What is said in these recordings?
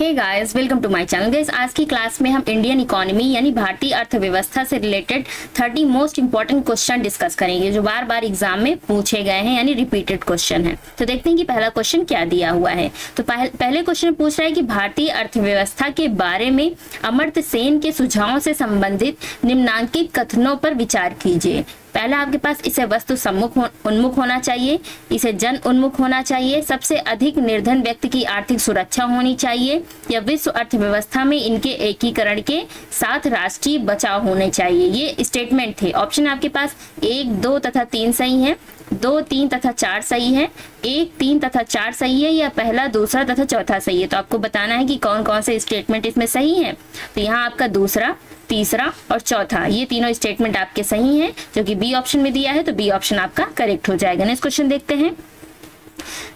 Hey guys welcome to my channel guys आज की class में हम इंडियन इकोनॉमी यानी भारतीय अर्थव्यवस्था से related 30 most important question discuss करेंगे जो बार बार एग्ज़ाम में पूछे गए हैं यानी रिपीटेड क्वेश्चन है। तो देखते हैं कि पहला क्वेश्चन क्या दिया हुआ है। तो पहल, पहले क्वेश्चन पूछ रहा है कि भारतीय अर्थव्यवस्था के बारे में अमर्त्य सेन के सुझावों से संबंधित निम्नांकित कथनों पर विचार कीजिए। पहला आपके पास इसे वस्तु सम्मुख हो, उन्मुख होना चाहिए इसे जन उन्मुख होना चाहिए सबसे अधिक निर्धन व्यक्ति की आर्थिक सुरक्षा होनी चाहिए या विश्व अर्थव्यवस्था में इनके एकीकरण के साथ राष्ट्रीय बचाव होने चाहिए। ये स्टेटमेंट थे। ऑप्शन आपके पास एक दो तथा तीन सही है। दो, तीन तथा चार सही है। एक, तीन तथा चार सही है या पहला, दूसरा तथा चौथा सही है? तो आपको बताना है कि कौन कौन से स्टेटमेंट इसमें सही है। तो यहाँ आपका दूसरा, तीसरा और चौथा, ये तीनों स्टेटमेंट आपके सही हैं, जो कि बी ऑप्शन में दिया है तो बी ऑप्शन आपका करेक्ट हो जाएगा। नेक्स्ट क्वेश्चन देखते हैं।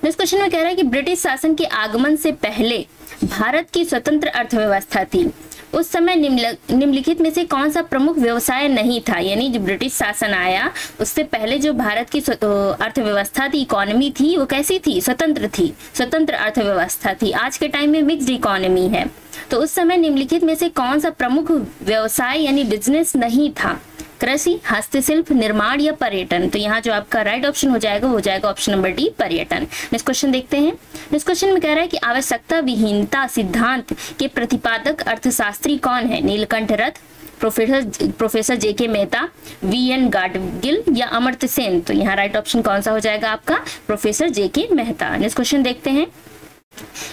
नेक्स्ट क्वेश्चन में कह रहा है कि ब्रिटिश शासन के आगमन से पहले भारत की स्वतंत्र अर्थव्यवस्था थी। उस समय निम्नलिखित में से कौन सा प्रमुख व्यवसाय नहीं था? यानी जो ब्रिटिश शासन आया, उससे पहले जो भारत की अर्थव्यवस्था थी इकोनॉमी थी, वो कैसी थी? स्वतंत्र थी। स्वतंत्र अर्थव्यवस्था थी। आज के टाइम में मिक्स्ड इकोनॉमी है। तो उस समय निम्नलिखित में से कौन सा प्रमुख व्यवसाय, यानी बिज़नेस नहीं था? कृषि हस्तशिल्प निर्माण या पर्यटन। तो यहाँ जो आपका राइट ऑप्शन हो जाएगा हो जाएगा ऑप्शन नंबर डी पर्यटन। नेक्स्ट क्वेश्चन देखते हैं। नेक्स्ट क्वेश्चन में कह रहा है कि आवश्यकता विहीनता सिद्धांत के प्रतिपादक अर्थशास्त्री कौन है? नीलकंठ रथ प्रोफेसर प्रोफेसर जे के मेहता वी एन गाडगिल या अमर्त्य सेन? तो यहाँ राइट ऑप्शन कौन सा हो जाएगा आपका? प्रोफेसर जे के मेहता। नेक्स्ट क्वेश्चन देखते हैं।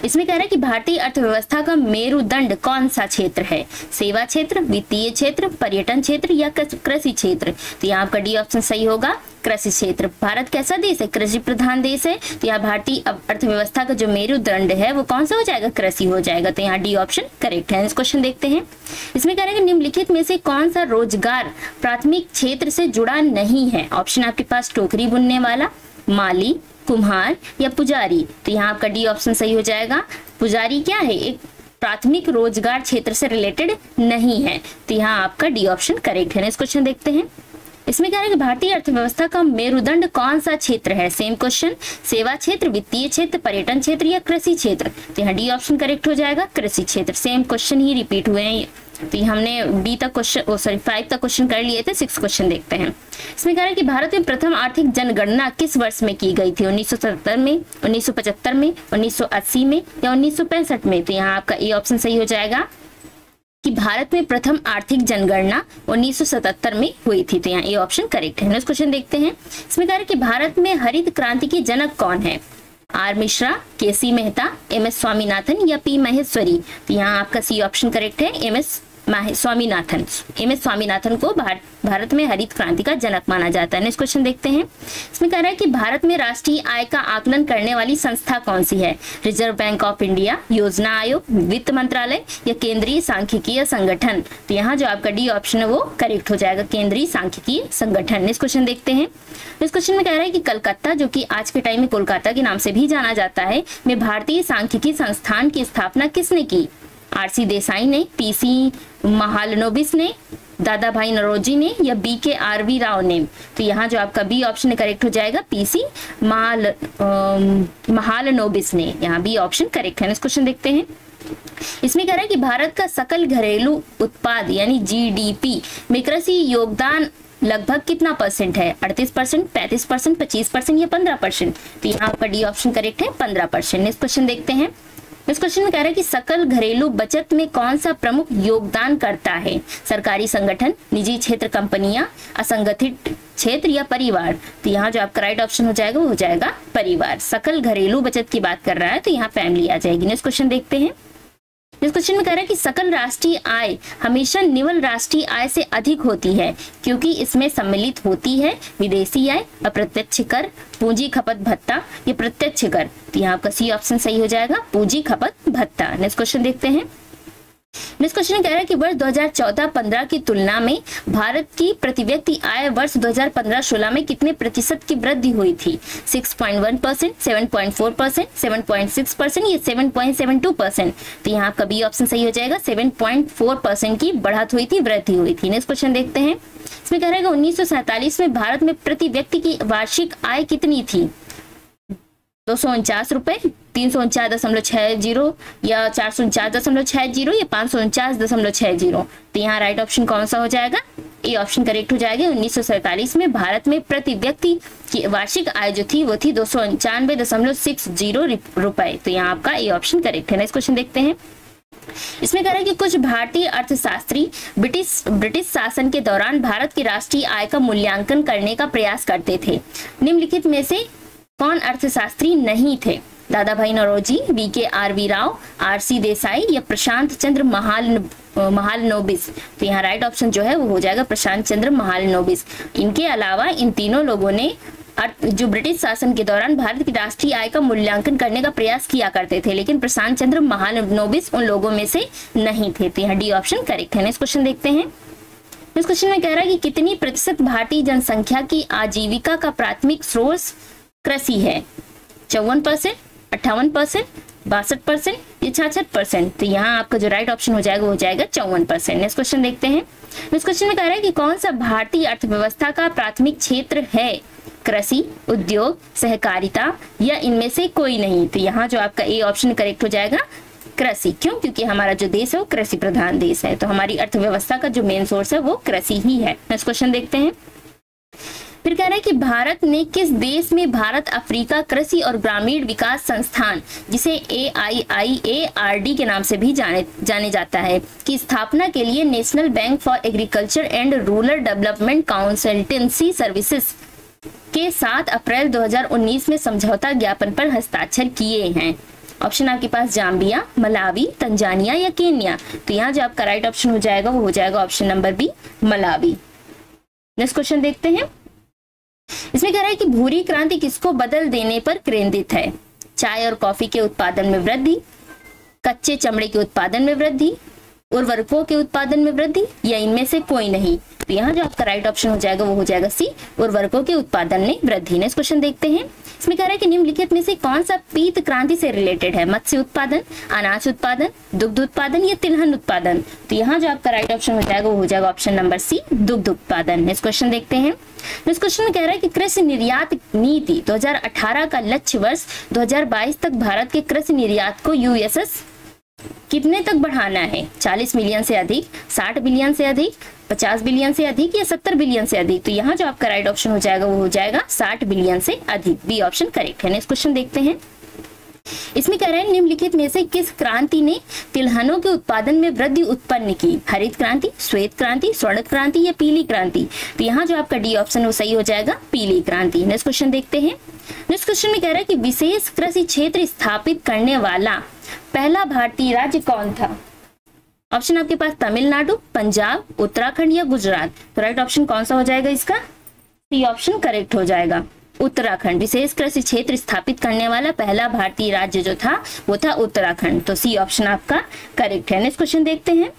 इसमें कह रहा है कि भारतीय अर्थव्यवस्था का मेरुदंड कौन सा क्षेत्र है? सेवा क्षेत्र, वित्तीय क्षेत्र, पर्यटन क्षेत्र या कृषि क्षेत्र? तो यहाँ आपका डी ऑप्शन सही होगा, कृषि क्षेत्र। भारत कैसा देश है? कृषि प्रधान देश है। तो यहाँ भारतीय अर्थव्यवस्था का जो मेरुदंड है, वो कौन सा हो जाएगा? कृषि हो जाएगा। तो यहाँ डी ऑप्शन करेक्ट है। क्वेश्चन देखते हैं। इसमें कह रहे हैं कि निम्नलिखित में से कौन सा रोज़गार प्राथमिक क्षेत्र से जुड़ा नहीं है? ऑप्शन आपके पास टोकरी बुनने वाला, माली कुम्हार या पुजारी? तो यहाँ आपका डी ऑप्शन सही हो जाएगा। पुजारी क्या है? एक प्राथमिक रोज़गार क्षेत्र से रिलेटेड नहीं है। तो यहाँ आपका डी ऑप्शन करेक्ट है इस क्वेश्चन देखते हैं। इसमें रहे हैं कि भारतीय अर्थव्यवस्था का मेरुदंड कौन सा क्षेत्र है? सेम क्वेश्चन सेवा क्षेत्र, वित्तीय क्षेत्र, पर्यटन क्षेत्र या कृषि क्षेत्र? तो यहाँ डी ऑप्शन करेक्ट हो जाएगा। कृषि क्षेत्र। सेम क्वेश्चन ही रिपीट हुए हैं तो ये हमने बी तक क्वेश्चन सॉरी फाइव तक क्वेश्चन कर लिए थे सिक्स क्वेश्चन देखते हैं। इसमें कह रहा है कि भारत में प्रथम आर्थिक जनगणना किस वर्ष में की गई थी? 1977 में 1975 में 1980 में या उन्नीस में? तो यहाँ आपका ए ऑप्शन सही हो जाएगा कि भारत में प्रथम आर्थिक जनगणना 1977 में हुई थी। तो यहाँ ए ऑप्शन करेक्ट है। नेक्स्ट क्वेश्चन देखते हैं। इसमें कह रहे हैं कि भारत में हरित क्रांति के जनक कौन है? R Mishra, K C Mehta, M S Swaminathan या पी महेश्वरी? तो यहाँ आपका सी ऑप्शन करेक्ट है M S Swaminathan. M S Swaminathan को भार, भारत में हरित क्रांति का जनक माना जाता है। नेक्स्ट क्वेश्चन देखते हैं। इसमें कह रहा है कि भारत में राष्ट्रीय आय का आकलन करने वाली संस्था कौन सी है? रिज़र्व बैंक ऑफ़ इंडिया योजना आयोग वित्त मंत्रालय या केंद्रीय सांख्यिकीय संगठन? तो यहाँ जो आपका डी ऑप्शन है वो करेक्ट हो जाएगा केंद्रीय सांख्यिकीय संगठन। नेक्स्ट क्वेश्चन देखते हैं। इस क्वेश्चन में कह रहा है कि कलकत्ता जो कि आज के टाइम में कोलकाता के नाम से भी जाना जाता है में भारतीय सांख्यिकी संस्थान की स्थापना किसने की? आरसी देसाई ने, पीसी महालनोबिस ने दादा भाई नरोजी ने या बी के आर वी राव ने। तो यहाँ जो आपका बी ऑप्शन करेक्ट हो जाएगा, पीसी महाल महालनोबिस ने। यहाँ बी ऑप्शन करेक्ट है क्वेश्चन देखते हैं। इसमें कह रहा है कि भारत का सकल घरेलू उत्पाद यानी जीडीपी में कृषि योगदान लगभग कितना परसेंट है? अड़तीस परसेंट पैंतीस परसेंट पच्चीस परसेंट या पंद्रह परसेंट तो यहाँ आपका डी ऑप्शन करेक्ट है, पंद्रह परसेंट नेक्स्ट क्वेश्चन देखते हैं। इस क्वेश्चन में कह रहा है कि सकल घरेलू बचत में कौन सा प्रमुख योगदान करता है? सरकारी संगठन, निजी क्षेत्र कंपनियाँ, असंगठित क्षेत्र या परिवार? तो यहाँ जो आपका राइट ऑप्शन हो जाएगा, वो हो जाएगा परिवार। सकल घरेलू बचत की बात कर रहा है तो यहाँ फैमिली आ जाएगी। नेक्स्ट क्वेश्चन देखते हैं। इस क्वेश्चन में कह रहा है कि सकल राष्ट्रीय आय हमेशा निवल राष्ट्रीय आय से अधिक होती है, क्योंकि इसमें सम्मिलित होती है विदेशी आय, अप्रत्यक्ष कर, पूंजी खपत भत्ता, या प्रत्यक्ष कर। तो यहाँ आपका सी ऑप्शन सही हो जाएगा, पूंजी खपत भत्ता। नेक्स्ट क्वेश्चन देखते हैं। नेक्स्ट क्वेश्चन कह रहा है कि वर्ष 2014-15 की तुलना में भारत की प्रति व्यक्ति आय वर्ष 2015-16 में कितने प्रतिशत की वृद्धि हुई थी? 6.1 percent seven percent seven percent या 7.72 परसेंट तो यहाँ आपका बी ऑप्शन सही हो जाएगा 7.4 परसेंट की बढ़त हुई थी, वृद्धि हुई थी। नेक्स्ट क्वेश्चन देखते हैं। इसमें कह रहा है उन्नीस में भारत में प्रति व्यक्ति की वार्षिक आय कितनी थी? दो सौ उनचास रुपए, तीन सौ उनचास दशमलव छह ज़ीरो या चार सौ उनचास दशमलव छह ज़ीरो या पाँच सौ उनचास दशमलव छह ज़ीरो। तो यहाँ राइट ऑप्शन कौन सा हो जाएगा? ये ऑप्शन करेक्ट हो जाएगा। उन्नीस में भारत में प्रति व्यक्ति की वार्षिक आय जो थी, वो थी दो सौ अंचानवे दशमलव सिक्स ज़ीरो रुपए। तो यहाँ आपका ये ऑप्शन करेक्ट है नेक्स्ट क्वेश्चन देखते हैं। इसमें कह रहा है कि कुछ भारतीय अर्थशास्त्री ब्रिटिश ब्रिटिश शासन के दौरान भारत की राष्ट्रीय आय का मूल्यांकन करने का प्रयास करते थे। निम्नलिखित में से कौन अर्थशास्त्री नहीं थे? Dadabhai Naoroji, V K R V Rao, R C Desai या प्रशांत चंद्र महाल महाल नोबिस? तो यहाँ राइट ऑप्शन जो है वो हो जाएगा प्रशांत चंद्र महाल नोबिस। इनके अलावा इन तीनों लोगों ने जो ब्रिटिश शासन के दौरान भारत की राष्ट्रीय आय का मूल्यांकन करने का प्रयास किया करते थे, लेकिन प्रशांत चंद्र महानोबिस उन लोगों में से नहीं थे। तो यहाँ डी ऑप्शन करेक्ट है। नेक्स्ट क्वेश्चन देखते हैं। इस क्वेश्चन में कह रहा है कि कितनी प्रतिशत भारतीय जनसंख्या की आजीविका का प्राथमिक स्रोत कृषि है। चौवन परसेंट, अट्ठावन परसेंट, बासठ परसेंट या छाछठ परसेंट। तो यहाँ आपका जो राइट ऑप्शन हो जाएगा, वो हो जाएगा चौवन परसेंट। नेक्स्ट क्वेश्चन देखते हैं। इस क्वेश्चन में कह रहा है कि कौन सा भारतीय अर्थव्यवस्था का प्राथमिक क्षेत्र है? कृषि उद्योग, सहकारिता या इनमें से कोई नहीं? तो यहाँ जो आपका ए ऑप्शन करेक्ट हो जाएगा कृषि क्यों? क्योंकि हमारा जो देश है, वो कृषि प्रधान देश है। तो हमारी अर्थव्यवस्था का जो मेन सोर्स है, वो कृषि ही है। नेक्स्ट क्वेश्चन देखते हैं। फिर कह रहे हैं कि भारत ने किस देश में भारत, अफ्रीका, कृषि और ग्रामीण विकास संस्थान, जिसे ए आई आई ए आर डी के नाम से भी जाने जाने जाता है, की स्थापना के लिए National Bank for Agriculture and Rural Development Consultancy Services के 7 अप्रैल 2019 में समझौता ज्ञापन पर हस्ताक्षर किए हैं। ऑप्शन आपके पास जाम्बिया, मलावी, तंजानिया या केन्या। तो यहाँ जो आपका राइट ऑप्शन हो जाएगा, वो हो जाएगा option number B Malawi. Next question देखते हैं। इसमें कह रहा है कि भूरी क्रांति किसको बदल देने पर केंद्रित है? चाय और कॉफ़ी के उत्पादन में वृद्धि, कच्चे चमड़े के उत्पादन में वृद्धि उर्वरकों के उत्पादन में वृद्धि या इनमें से कोई नहीं? तो यहाँ जो आपका राइट ऑप्शन हो जाएगा, वो हो जाएगा सी उर्वरकों के उत्पादन में वृद्धि। नेक्स्ट क्वेश्चन देखते हैं। इसमें कह रहा है कि निम्नलिखित में से कौन सा पीत क्रांति से रिलेटेड है? मत्स्य उत्पादन, अनाज उत्पादन, दुग्ध उत्पादन या तिलहन उत्पादन? तो यहाँ जो आपका राइट ऑप्शन हो जाएगा, वो हो जाएगा ऑप्शन नंबर सी दुग्ध उत्पादन। नेक्स्ट क्वेश्चन देखते हैं। नेक्स्ट क्वेश्चन में कह रहा है कि कृषि निर्यात नीति 2018 का लक्ष्य वर्ष 2022 तक भारत के कृषि निर्यात को यूएसएस कितने तक बढ़ाना है? 40 मिलियन से अधिक 60 बिलियन से अधिक 50 बिलियन से अधिक या 70 बिलियन से अधिक? तो यहाँ जो आपका राइट ऑप्शन हो जाएगा, वो हो जाएगा 60 बिलियन से अधिक। बी ऑप्शन करेक्ट है नेक्स्ट क्वेश्चन देखते हैं। इसमें कह रहे हैं, निम्नलिखित में से किस क्रांति ने तिलहनों के उत्पादन में वृद्धि उत्पन्न की? हरित क्रांति, श्वेत क्रांति स्वर्ण क्रांति या पीली क्रांति? तो यहाँ जो आपका डी ऑप्शन वो सही हो जाएगा, पीली क्रांति। नेक्स्ट क्वेश्चन देखते हैं। नेक्स्ट क्वेश्चन में कह रहा है कि विशेष कृषि क्षेत्र स्थापित करने वाला पहला भारतीय राज्य कौन था? ऑप्शन आपके पास तमिलनाडु, पंजाब, उत्तराखंड या गुजरात। तो राइट ऑप्शन कौन सा हो जाएगा इसका? सी ऑप्शन करेक्ट हो जाएगा। उत्तराखंड, विशेष कृषि क्षेत्र स्थापित करने वाला पहला भारतीय राज्य जो था, वो था उत्तराखंड। तो सी ऑप्शन आपका करेक्ट है। नेक्स्ट क्वेश्चन देखते हैं।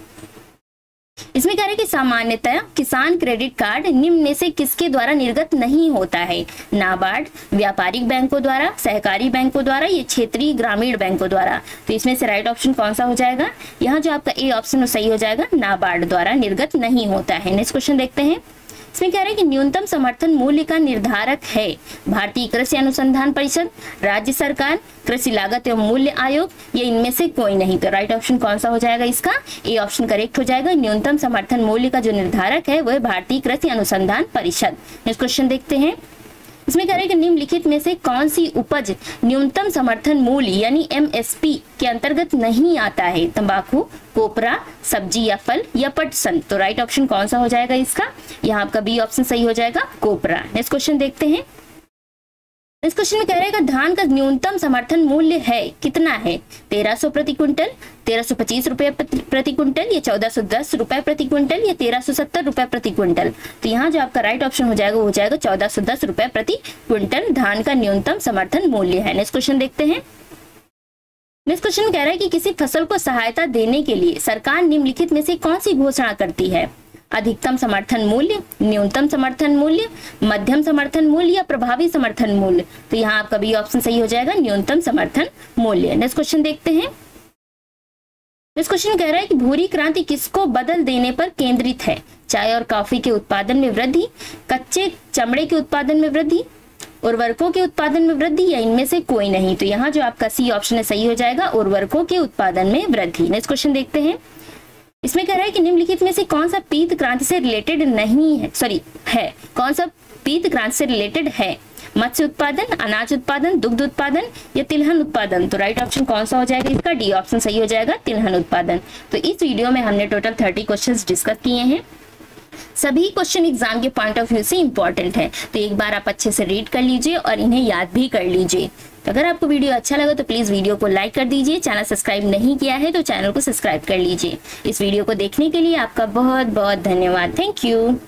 इसमें कह रहे हैं कि सामान्यतः किसान क्रेडिट कार्ड निम्न में से किसके द्वारा निर्गत नहीं होता है? नाबार्ड, व्यापारिक बैंकों द्वारा, सहकारी बैंकों द्वारा या क्षेत्रीय ग्रामीण बैंकों द्वारा? तो इसमें से राइट ऑप्शन कौन सा हो जाएगा? यहाँ जो आपका ए ऑप्शन सही हो जाएगा, नाबार्ड द्वारा निर्गत नहीं होता है। नेक्स्ट क्वेश्चन देखते हैं। इसमें कह रहे हैं कि न्यूनतम समर्थन मूल्य का निर्धारक है। भारतीय कृषि अनुसंधान परिषद, राज्य सरकार, कृषि लागत एवं मूल्य आयोग, या इनमें से कोई नहीं। तो राइट ऑप्शन कौन सा हो जाएगा इसका? ए ऑप्शन करेक्ट हो जाएगा। न्यूनतम समर्थन मूल्य का जो निर्धारक है, वह भारतीय कृषि अनुसंधान परिषद। नेक्स्ट क्वेश्चन देखते हैं। इसमें कह रहे हैं कि निम्नलिखित में से कौन सी उपज न्यूनतम समर्थन मूल्य यानी एमएसपी के अंतर्गत नहीं आता है? तंबाकू, कोपरा, सब्ज़ी या फल या पटसन। तो राइट ऑप्शन कौन सा हो जाएगा इसका? यहाँ आपका बी ऑप्शन सही हो जाएगा, कोपरा। नेक्स्ट क्वेश्चन देखते हैं। इस क्वेश्चन में कह रहे हैं धान का न्यूनतम समर्थन मूल्य है, कितना है? तेरह सौ प्रति क्विंटल, तेरह सौ पच्चीस रुपए प्रति क्विंटल, या चौदह सौ दस रुपए प्रति क्विंटल, या तेरह सौ सत्तर रुपए प्रति क्विंटल? तो यहाँ जो आपका राइट ऑप्शन हो जाएगा, वो हो जाएगा चौदह सौ दस रुपए प्रति क्विंटल धान का न्यूनतम समर्थन मूल्य है। नेक्स्ट क्वेश्चन देखते हैं। नेक्स्ट क्वेश्चन कह रहा है कि किसी फ़सल को सहायता देने के लिए सरकार निम्नलिखित में से कौन सी घोषणा करती है? अधिकतम समर्थन मूल्य, न्यूनतम समर्थन मूल्य, मध्यम समर्थन मूल्य या प्रभावी समर्थन मूल्य। तो यहाँ आपका बी ऑप्शन सही हो जाएगा, न्यूनतम समर्थन मूल्य। नेक्स्ट क्वेश्चन देखते हैं। इस क्वेश्चन कह रहा है कि भूरी क्रांति किसको बदल देने पर केंद्रित है? चाय और कॉफ़ी के उत्पादन में वृद्धि, कच्चे चमड़े के उत्पादन में वृद्धि, उर्वरकों के उत्पादन में वृद्धि या इनमें से कोई नहीं? तो यहाँ जो आपका सी ऑप्शन है, सही हो जाएगा, उर्वरकों के उत्पादन में वृद्धि। नेक्स्ट क्वेश्चन देखते हैं। इसमें कह रहा है कि निम्नलिखित में से कौन सा पीत क्रांति से रिलेटेड नहीं है? सॉरी है। कौन सा पीत क्रांति से रिलेटेड है? मत्स्य उत्पादन, अनाज उत्पादन, दुग्ध उत्पादन या तिलहन उत्पादन? तो राइट ऑप्शन कौन सा हो जाएगा इसका? डी ऑप्शन सही हो जाएगा, तिलहन उत्पादन। तो इस वीडियो में हमने टोटल थर्टी क्वेश्चन डिस्कस किए हैं। सभी क्वेश्चन एग्ज़ाम के पॉइंट ऑफ़ व्यू से इंपॉर्टेंट है। तो एक बार आप अच्छे से रीड कर लीजिए और इन्हें याद भी कर लीजिए। अगर आपको वीडियो अच्छा लगा तो प्लीज़ वीडियो को लाइक कर दीजिए। चैनल सब्सक्राइब नहीं किया है तो चैनल को सब्सक्राइब कर लीजिए। इस वीडियो को देखने के लिए आपका बहुत बहुत धन्यवाद। Thank you.